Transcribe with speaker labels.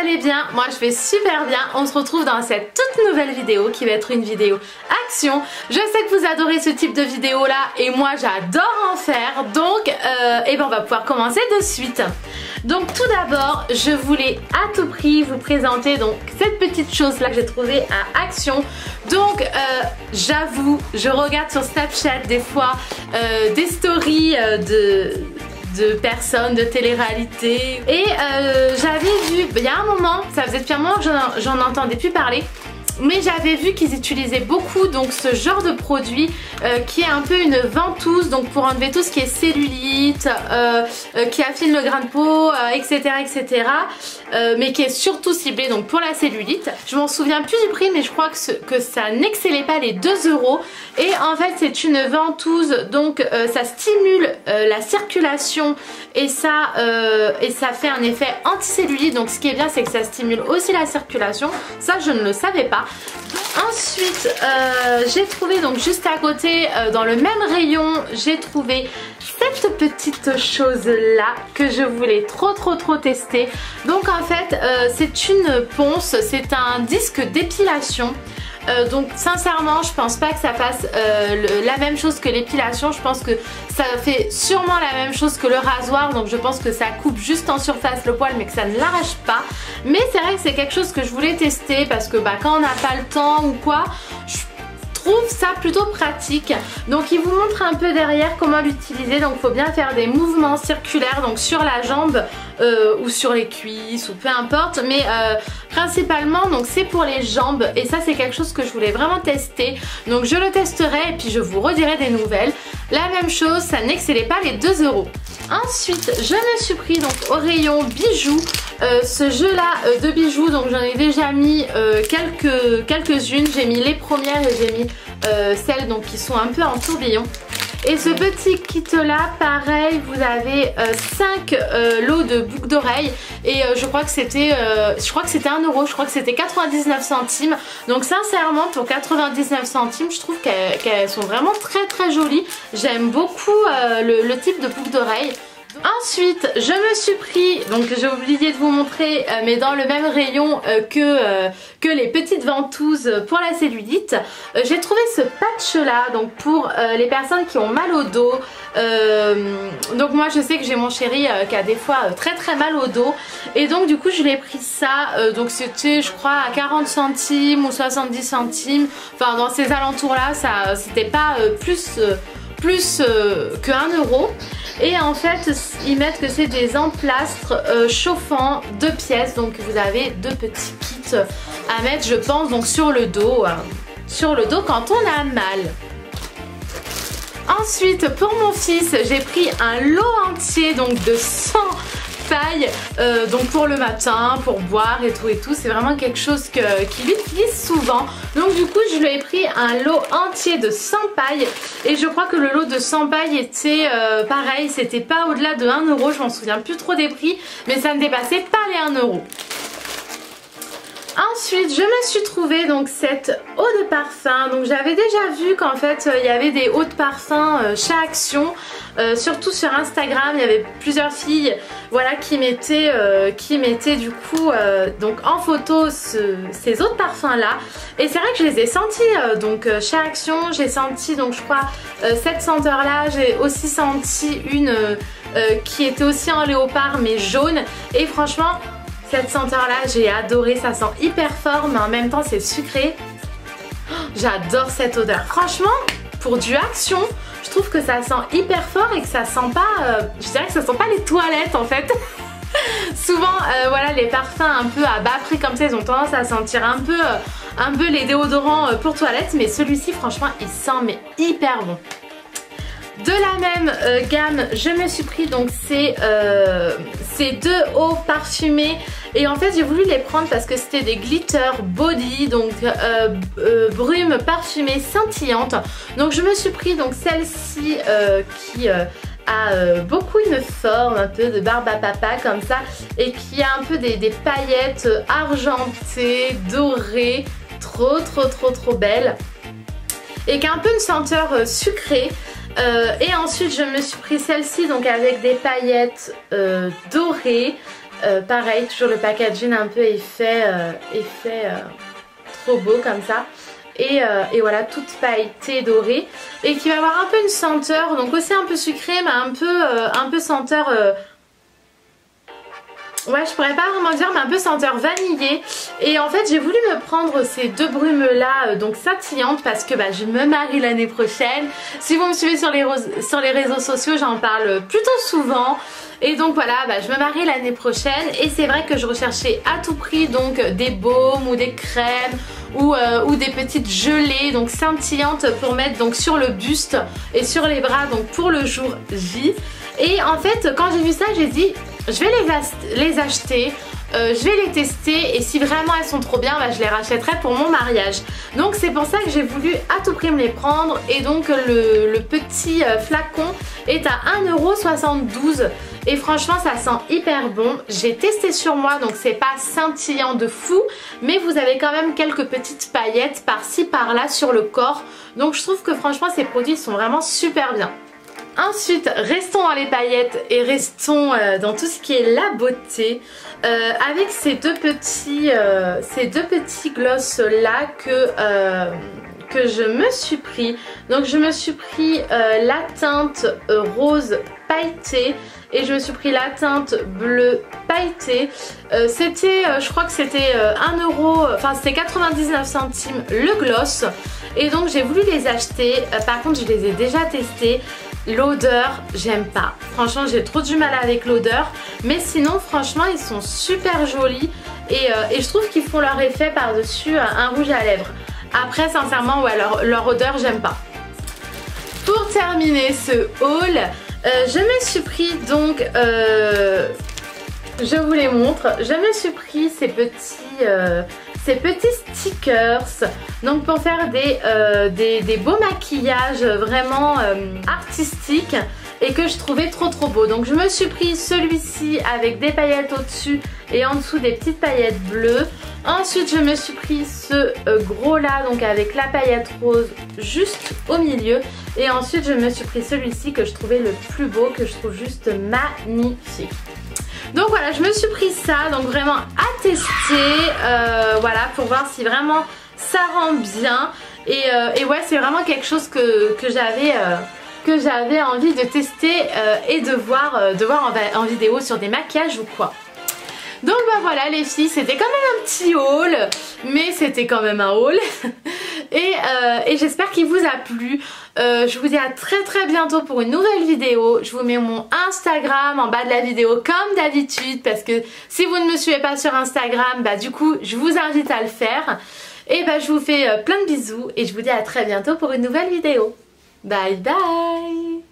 Speaker 1: allez bien, moi je vais super bien, on se retrouve dans cette toute nouvelle vidéo qui va être une vidéo action. Je sais que vous adorez ce type de vidéo là et moi j'adore en faire donc euh, et ben on va pouvoir commencer de suite. Donc tout d'abord je voulais à tout prix vous présenter donc cette petite chose là que j'ai trouvée à Action. Donc euh, j'avoue je regarde sur Snapchat des fois euh, des stories de de personnes, de télé-réalité. Et euh, j'avais vu, il y a un moment, ça faisait depuis un moment que j'en entendais plus parler, mais j'avais vu qu'ils utilisaient beaucoup donc ce genre de produit euh, qui est un peu une ventouse donc pour enlever tout ce qui est cellulite, euh, euh, qui affine le grain de peau, etc etc. mais qui est surtout ciblé donc pour la cellulite. Je m'en souviens plus du prix mais je crois que, que ça n'excellait pas les 2 euros et en fait c'est une ventouse donc ça stimule la circulation et ça, et ça fait un effet anticellulite donc ce qui est bien c'est que ça stimule aussi la circulation. Ça je ne le savais pas. Ensuite, euh, j'ai trouvé donc juste à côté, euh, dans le même rayon, j'ai trouvé cette petite chose là que je voulais trop trop trop tester. Donc en fait, euh, c'est une ponce, c'est un disque d'épilation. Euh, donc sincèrement je pense pas que ça fasse euh, la même chose que l'épilation. Je pense que ça fait sûrement la même chose que le rasoir. Donc je pense que ça coupe juste en surface le poil mais que ça ne l'arrache pas. Mais c'est vrai que c'est quelque chose que je voulais tester Parce que bah, quand on n'a pas le temps ou quoi je trouve ça plutôt pratique. Donc il vous montre un peu derrière comment l'utiliser. Donc faut bien faire des mouvements circulaires donc sur la jambe euh, ou sur les cuisses ou peu importe. Mais euh, principalement donc c'est pour les jambes. Et ça c'est quelque chose que je voulais vraiment tester. Donc je le testerai et puis je vous redirai des nouvelles. La même chose ça n'excellait pas les 2 euros. Ensuite je me suis pris donc au rayon bijoux. Euh, ce jeu là de bijoux donc j'en ai déjà mis quelques quelques-unes. J'ai mis les premières et j'ai mis celles donc qui sont un peu en tourbillon et ce petit kit là, pareil, vous avez 5 euh, euh, lots de boucles d'oreilles et euh, je crois que c'était je crois que c'était 1 euro, je crois que c'était 99 centimes. Donc sincèrement pour 99 centimes, je trouve qu'elles sont vraiment très très jolies. J'aime beaucoup le, type de boucle d'oreilles. Ensuite, je me suis pris, donc j'ai oublié de vous montrer, euh, mais dans le même rayon euh, que, euh, que les petites ventouses pour la cellulite, j'ai trouvé ce patch là, donc pour les personnes qui ont mal au dos. donc moi je sais que j'ai mon chéri qui a des fois très très mal au dos, et donc du coup je l'ai pris ça, donc c'était je crois à 40 centimes ou 70 centimes, enfin dans ces alentours là, ça c'était pas plus plus que 1 euro et en fait ils mettent que c'est des emplastres euh, chauffants deux pièces donc vous avez deux petits kits à mettre je pense donc sur le dos hein. sur le dos quand on a mal ensuite pour mon fils j'ai pris un lot entier donc de 100 euh, donc pour le matin, pour boire et tout et tout. C'est vraiment quelque chose qu'il utilise souvent. Donc du coup je lui ai pris un lot entier de 100 pailles et je crois que le lot de 100 pailles était euh, pareil, c'était pas au-delà de 1 euro, je m'en souviens plus trop des prix, mais ça ne dépassait pas les 1 euro. Ensuite, je me suis trouvé donc cette eau de parfum. Donc j'avais déjà vu qu'en fait euh, il y avait des eaux de parfum euh, chez Action. Euh, surtout sur Instagram, il y avait plusieurs filles voilà, qui mettaient, qui mettaient du coup donc en photo ces eaux de parfum là. Et c'est vrai que je les ai senties donc chez Action. J'ai senti donc je crois cette senteur là. J'ai aussi senti une qui était aussi en léopard mais jaune. Et franchement cette senteur là j'ai adoré, ça sent hyper fort mais en même temps c'est sucré. Oh, j'adore cette odeur. Franchement pour du action je trouve que ça sent hyper fort et que ça sent pas, euh, je dirais que ça sent pas les toilettes en fait. Souvent euh, voilà les parfums un peu à bas prix comme ça ils ont tendance à sentir un peu, euh, un peu les déodorants pour toilettes mais celui-ci franchement il sent mais hyper bon. De la même gamme, je me suis pris donc ces, ces deux eaux parfumées et en fait j'ai voulu les prendre parce que c'était des glitter body donc euh, brume parfumée scintillante. Donc je me suis pris donc celle-ci qui a beaucoup une forme un peu de barbe à papa comme ça et qui a un peu des, paillettes argentées, dorées, trop trop trop trop belle et qui a un peu une senteur sucrée. Euh, et ensuite je me suis pris celle-ci donc avec des paillettes euh, dorées pareil, toujours le packaging un peu effet, effet trop beau comme ça. Et, et, voilà toute pailletée dorée et qui va avoir un peu une senteur donc aussi un peu sucrée mais un peu, un peu senteur Ouais, je pourrais pas vraiment dire, mais un peu senteur vanillé. Et en fait, j'ai voulu me prendre ces deux brumes là, euh, donc scintillantes, parce que bah, je me marie l'année prochaine. Si vous me suivez sur les, sur les réseaux sociaux, j'en parle plutôt souvent. Et donc voilà, bah, je me marie l'année prochaine et c'est vrai que je recherchais à tout prix donc des baumes ou des crèmes ou, euh, ou, des petites gelées donc scintillantes pour mettre donc sur le buste et sur les bras donc pour le jour J. Et en fait quand j'ai vu ça j'ai dit je vais les, acheter euh, je vais les tester et si vraiment elles sont trop bien, bah, je les rachèterai pour mon mariage. Donc c'est pour ça que j'ai voulu à tout prix me les prendre et donc le, petit euh, flacon est à 1,72€ et franchement ça sent hyper bon. J'ai testé sur moi donc c'est pas scintillant de fou mais vous avez quand même quelques petites paillettes par-ci par-là sur le corps. Donc je trouve que franchement ces produits sont vraiment super bien. Ensuite, restons dans les paillettes et restons euh, dans tout ce qui est la beauté. Euh, avec ces deux petits, euh, ces deux petits gloss là que, que je me suis pris. Donc je me suis pris la teinte rose pailletée et je me suis pris la teinte bleue pailletée. c'était, je crois que c'était 1 euro, enfin c'était 99 centimes le gloss. Et donc j'ai voulu les acheter. par contre je les ai déjà testés. L'odeur, j'aime pas. Franchement, j'ai trop du mal avec l'odeur. Mais sinon, franchement, ils sont super jolis. Et, euh, je trouve qu'ils font leur effet par-dessus euh, un rouge à lèvres. Après, sincèrement, ouais, leur, odeur, j'aime pas. Pour terminer ce haul, euh, je me suis pris donc... je vous les montre. Je me suis pris ces petits ces petits stickers donc pour faire des, euh, beaux maquillages vraiment euh, artistiques et que je trouvais trop trop beau donc je me suis pris celui-ci avec des paillettes au dessus et en dessous des petites paillettes bleues. Ensuite je me suis pris ce euh, gros là donc avec la paillette rose juste au milieu. Et ensuite je me suis pris celui-ci que je trouvais le plus beau que je trouve juste magnifique donc voilà, je me suis pris ça, donc vraiment à tester, euh, voilà, pour voir si vraiment ça rend bien. Et, euh, ouais, c'est vraiment quelque chose que, j'avais... Euh, j'avais envie de tester et de voir, de voir en, vidéo sur des maquillages ou quoi. Donc bah voilà les filles, c'était quand même un petit haul, mais c'était quand même un haul. et j'espère qu'il vous a plu. Euh, je vous dis à très très bientôt pour une nouvelle vidéo. Je vous mets mon Instagram en bas de la vidéo comme d'habitude parce que si vous ne me suivez pas sur Instagram, bah du coup je vous invite à le faire. Et bah je vous fais euh, plein de bisous et je vous dis à très bientôt pour une nouvelle vidéo. Bye bye